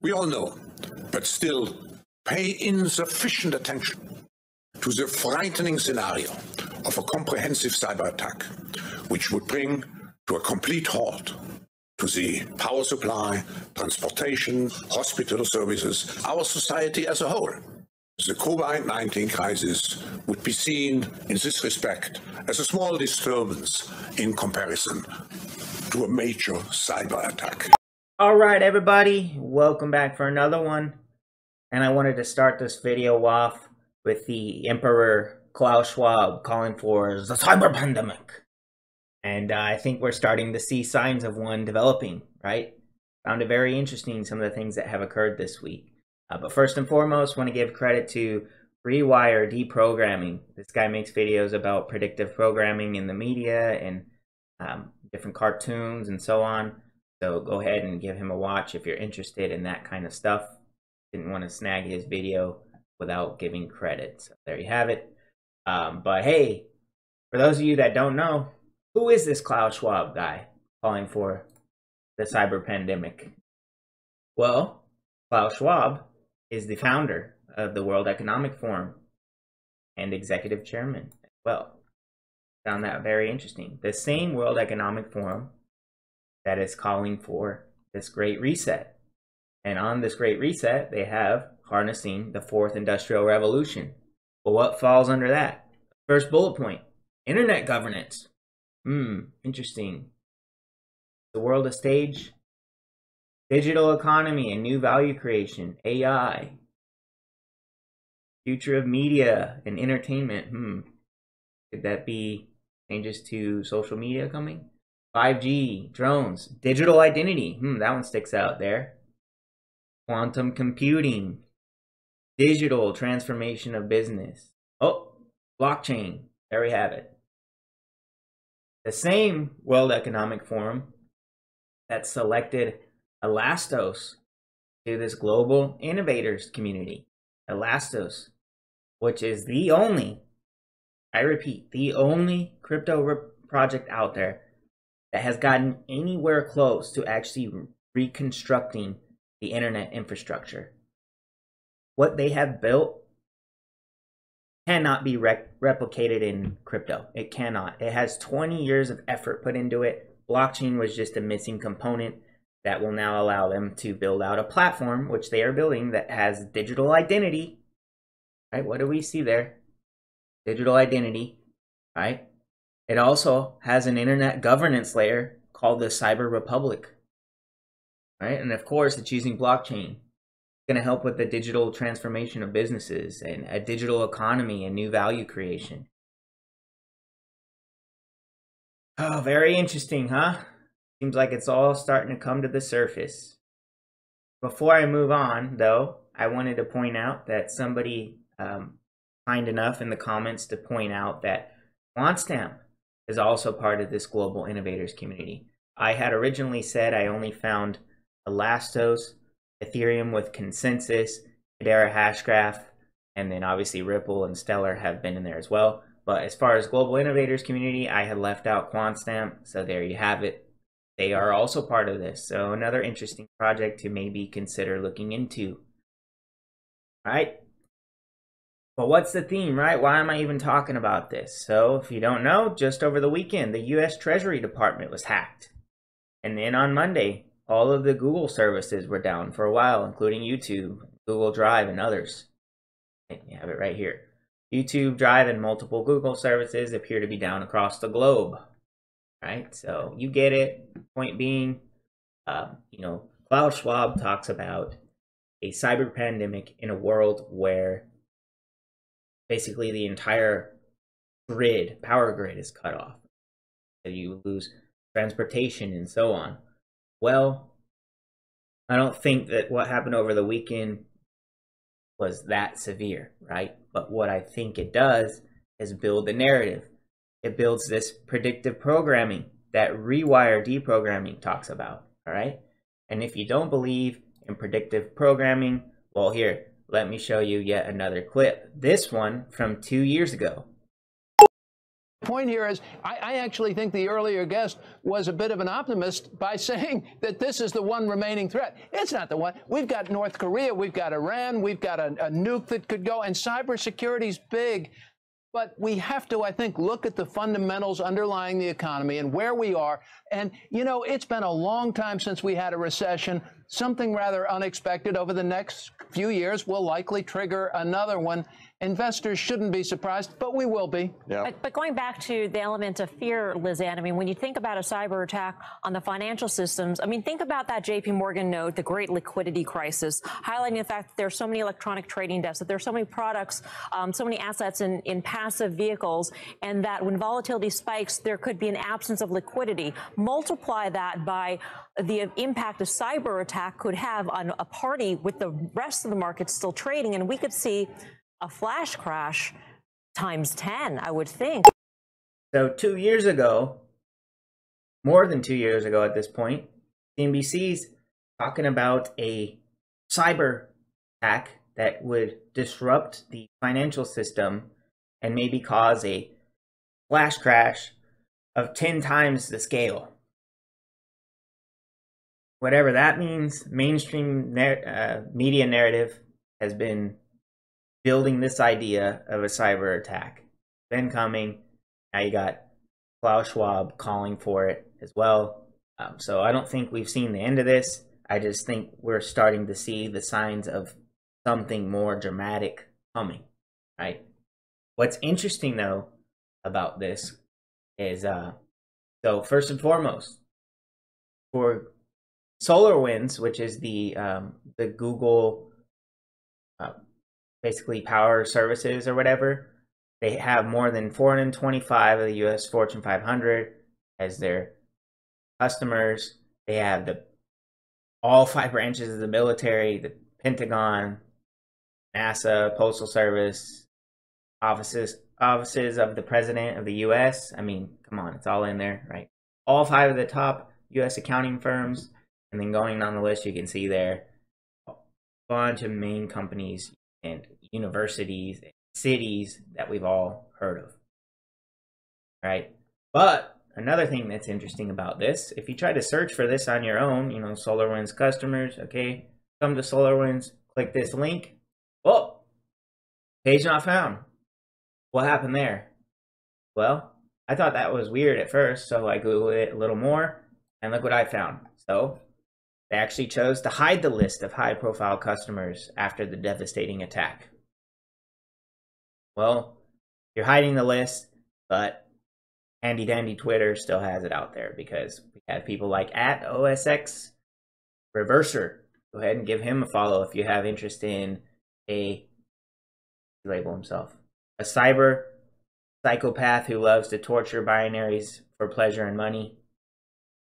We all know, but still pay insufficient attention to the frightening scenario of a comprehensive cyber attack, which would bring to a complete halt to the power supply, transportation, hospital services, our society as a whole. The COVID 19 crisis would be seen in this respect as a small disturbance in comparison to a major cyber attack. All right, everybody, welcome back for another one. And I wanted to start this video off with the Emperor Klaus Schwab calling for the cyber pandemic. And uh, I think we're starting to see signs of one developing, right? Found it very interesting, some of the things that have occurred this week. Uh, but first and foremost, want to give credit to Rewire Deprogramming. This guy makes videos about predictive programming in the media and um, different cartoons and so on. So go ahead and give him a watch if you're interested in that kind of stuff. Didn't want to snag his video without giving credit. So there you have it. Um, but hey, for those of you that don't know, who is this Klaus Schwab guy calling for the cyber pandemic? Well, Klaus Schwab is the founder of the World Economic Forum and executive chairman as well. Found that very interesting. The same World Economic Forum that is calling for this great reset. And on this great reset, they have harnessing the fourth industrial revolution. But what falls under that? First bullet point internet governance. Hmm, interesting. The world of stage? Digital economy and new value creation, AI. Future of media and entertainment. Hmm. Could that be changes to social media coming? 5G, drones, digital identity. Hmm, that one sticks out there. Quantum computing, digital transformation of business. Oh, blockchain. There we have it. The same World Economic Forum that selected Elastos to this global innovators community. Elastos, which is the only, I repeat, the only crypto project out there that has gotten anywhere close to actually reconstructing the internet infrastructure. What they have built cannot be replicated in crypto. It cannot. It has 20 years of effort put into it. Blockchain was just a missing component that will now allow them to build out a platform, which they are building, that has digital identity. Right? What do we see there? Digital identity. Right? It also has an internet governance layer called the Cyber Republic. Right? And of course, it's using blockchain. It's going to help with the digital transformation of businesses and a digital economy and new value creation. Oh, very interesting, huh? Seems like it's all starting to come to the surface. Before I move on, though, I wanted to point out that somebody um, kind enough in the comments to point out that QuantStamp is also part of this global innovators community. I had originally said I only found Elastos, Ethereum with ConsenSys, Hedera Hashgraph, and then obviously Ripple and Stellar have been in there as well. But as far as global innovators community, I had left out QuantStamp, so there you have it. They are also part of this, so another interesting project to maybe consider looking into. All right, but what's the theme, right? Why am I even talking about this? So, if you don't know, just over the weekend, the US Treasury Department was hacked. And then on Monday, all of the Google services were down for a while, including YouTube, Google Drive, and others. You have it right here. YouTube Drive and multiple Google services appear to be down across the globe. Right? So you get it. Point being, um, you know, Klaus Schwab talks about a cyber pandemic in a world where basically the entire grid, power grid is cut off. So you lose transportation and so on. Well, I don't think that what happened over the weekend was that severe, right? But what I think it does is build the narrative. It builds this predictive programming that Rewire Deprogramming talks about, all right? And if you don't believe in predictive programming, well, here, let me show you yet another clip. This one from two years ago. The point here is I, I, actually think the earlier guest was a bit of an optimist by saying that this is the one remaining threat. It's not the one. We've got North Korea, we've got Iran, we've got a, a nuke that could go, and cybersecurity is big. But we have to, I think, look at the fundamentals underlying the economy and where we are. And, you know, it's been a long time since we had a recession. Something rather unexpected over the next few years will likely trigger another one. Investors shouldn't be surprised, but we will be. Yeah. But, but, going back to the element of fear, Lizanne, I mean, when you think about a cyber attack on the financial systems, I mean, think about that JP Morgan note, the great liquidity crisis, highlighting the fact that there's so many electronic trading desks, that there's so many products, um, so many assets in, in passive vehicles, and that when volatility spikes, there could be an absence of liquidity. Multiply that by the impact a cyber attack could have on a party with the rest of the market still trading, and we could see a flash crash times 10, I would think. So, two years ago, more than two years ago at this point, CNBC's talking about a cyber attack that would disrupt the financial system and maybe cause a flash crash of 10 times the scale. Whatever that means, mainstream uh, media narrative has been building this idea of a cyber attack. Been coming. Now you got Klaus Schwab calling for it as well. Um, so I don't think we've seen the end of this. I just think we're starting to see the signs of something more dramatic coming, right? What's interesting though about this is, uh, so first and foremost, for SolarWinds, which is the um, the Google uh, basically power services or whatever. They have more than 425 of the U.S. Fortune 500 as their customers. They have the all five branches of the military, the Pentagon, NASA, Postal Service, offices offices of the President of the U.S. I mean, come on, it's all in there, right? All five of the top U.S. accounting firms, and then going down the list, you can see there a bunch of main companies and universities, and cities that we've all heard of. Right? But another thing that's interesting about this, if you try to search for this on your own, you know, SolarWinds customers, okay, come to SolarWinds, click this link. Oh, page not found. What happened there? Well, I thought that was weird at first, so I Googled it a little more, and look what I found. So they actually chose to hide the list of high profile customers after the devastating attack. Well, you're hiding the list, but handy dandy Twitter still has it out there because we have people like at OSX Reverser. Go ahead and give him a follow if you have interest in a label himself. A cyber psychopath who loves to torture binaries for pleasure and money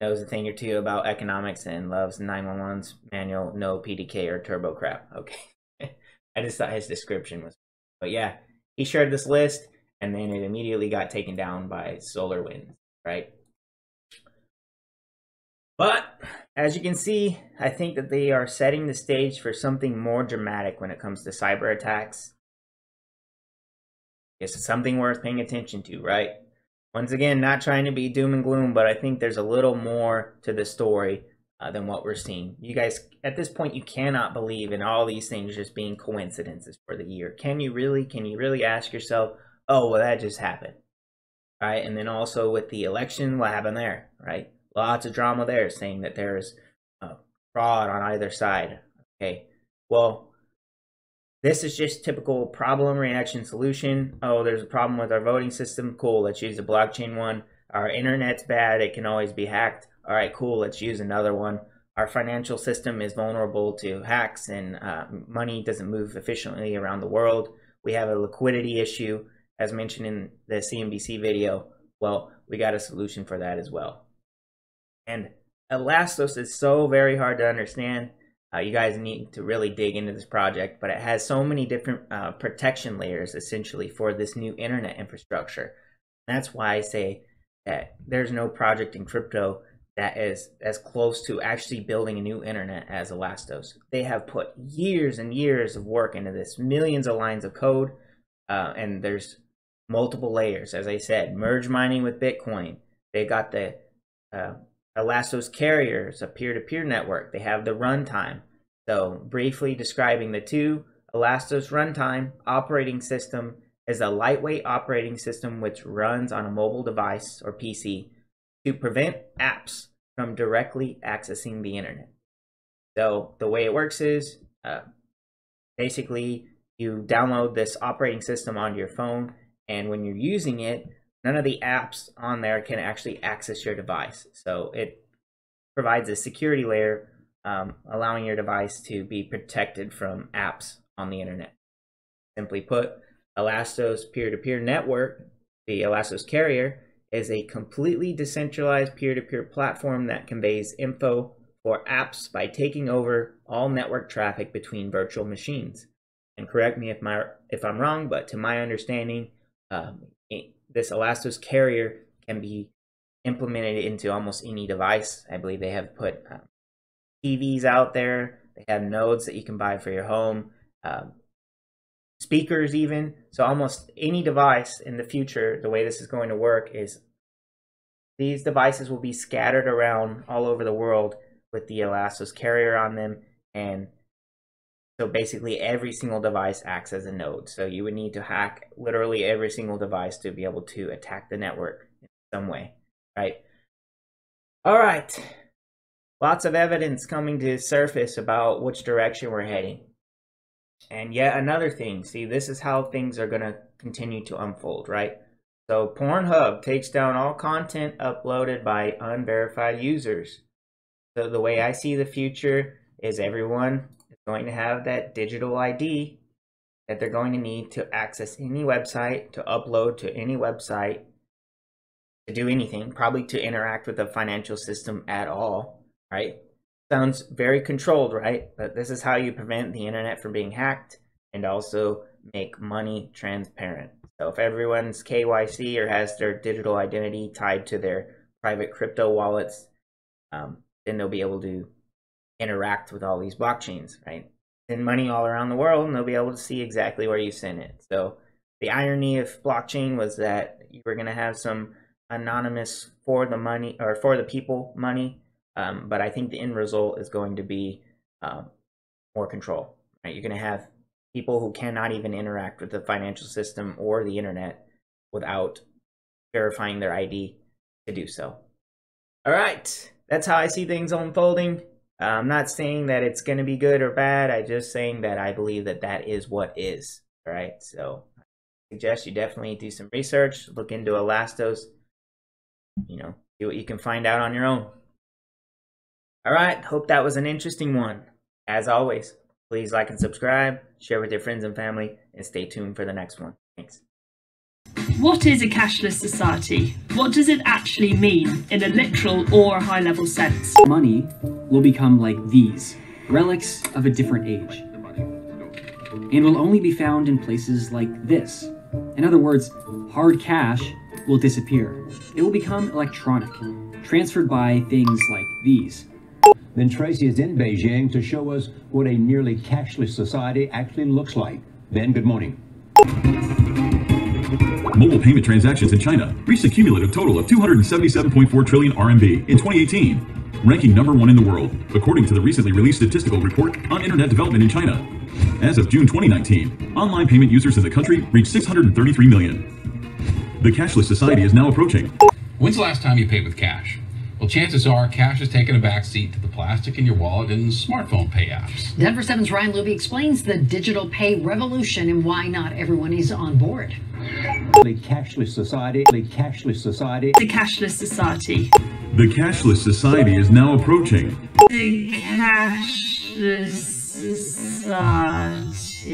knows a thing or two about economics and loves 911's manual, no PDK or turbo crap. Okay. I just thought his description was. But yeah, he shared this list and then it immediately got taken down by SolarWinds, right? But as you can see, I think that they are setting the stage for something more dramatic when it comes to cyber attacks. It's something worth paying attention to, right? Once again, not trying to be doom and gloom, but I think there's a little more to the story uh, than what we're seeing. You guys, at this point, you cannot believe in all these things just being coincidences for the year. Can you really? Can you really ask yourself, oh, well, that just happened? Right? And then also with the election, what happened there? Right? Lots of drama there saying that there's uh, fraud on either side. Okay. Well, this is just typical problem reaction solution. Oh, there's a problem with our voting system. Cool, let's use a blockchain one. Our internet's bad, it can always be hacked. All right, cool, let's use another one. Our financial system is vulnerable to hacks and uh, money doesn't move efficiently around the world. We have a liquidity issue, as mentioned in the CNBC video. Well, we got a solution for that as well. And Elastos is so very hard to understand uh, you guys need to really dig into this project, but it has so many different uh, protection layers essentially for this new internet infrastructure. That's why I say that there's no project in crypto that is as close to actually building a new internet as Elastos. They have put years and years of work into this, millions of lines of code, uh, and there's multiple layers. As I said, merge mining with Bitcoin. They got the uh, Elastos carriers, a peer-to-peer network. They have the runtime. So briefly describing the two, Elastos runtime operating system is a lightweight operating system which runs on a mobile device or PC to prevent apps from directly accessing the internet. So the way it works is uh, basically you download this operating system onto your phone, and when you're using it, none of the apps on there can actually access your device. So it provides a security layer, um, allowing your device to be protected from apps on the internet. Simply put, Elastos peer-to-peer network, the Elastos carrier, is a completely decentralized peer-to-peer platform that conveys info for apps by taking over all network traffic between virtual machines. And correct me if my if I'm wrong, but to my understanding, um, this Elastos carrier can be implemented into almost any device. I believe they have put um, TVs out there. They have nodes that you can buy for your home, um, speakers even. So almost any device in the future, the way this is going to work is these devices will be scattered around all over the world with the Elastos carrier on them. And so basically every single device acts as a node. So you would need to hack literally every single device to be able to attack the network in some way, right? All right. Lots of evidence coming to surface about which direction we're heading. And yet another thing, see, this is how things are going to continue to unfold, right? So Pornhub takes down all content uploaded by unverified users. So the way I see the future is everyone going to have that digital ID that they're going to need to access any website, to upload to any website, to do anything, probably to interact with the financial system at all, right? Sounds very controlled, right? But this is how you prevent the internet from being hacked and also make money transparent. So if everyone's KYC or has their digital identity tied to their private crypto wallets, um, then they'll be able to interact with all these blockchains, right? Send money all around the world and they'll be able to see exactly where you sent it. So the irony of blockchain was that you were going to have some anonymous for the money or for the people money, um, but I think the end result is going to be um, more control. Right? You're going to have people who cannot even interact with the financial system or the internet without verifying their ID to do so. All right, that's how I see things unfolding. I'm not saying that it's going to be good or bad. I'm just saying that I believe that that is what is. Right. So I suggest you definitely do some research, look into Elastos, you know, see what you can find out on your own. All right. Hope that was an interesting one. As always, please like and subscribe, share with your friends and family, and stay tuned for the next one. Thanks. What is a cashless society? What does it actually mean in a literal or high level sense? Money will become like these, relics of a different age, and will only be found in places like this. In other words, hard cash will disappear. It will become electronic, transferred by things like these. Then Tracy is in Beijing to show us what a nearly cashless society actually looks like. Ben, good morning. Mobile payment transactions in China reached a cumulative total of 277.4 trillion RMB in 2018, ranking number one in the world, according to the recently released statistical report on internet development in China. As of June 2019, online payment users in the country reached 633 million. The cashless society is now approaching. When's the last time you paid with cash? Well, chances are cash has taken a backseat to the plastic in your wallet and smartphone pay apps. Denver 7's Ryan Luby explains the digital pay revolution and why not everyone is on board. The cashless society, the cashless society. The cashless society. The cashless society is now approaching. The cashless society.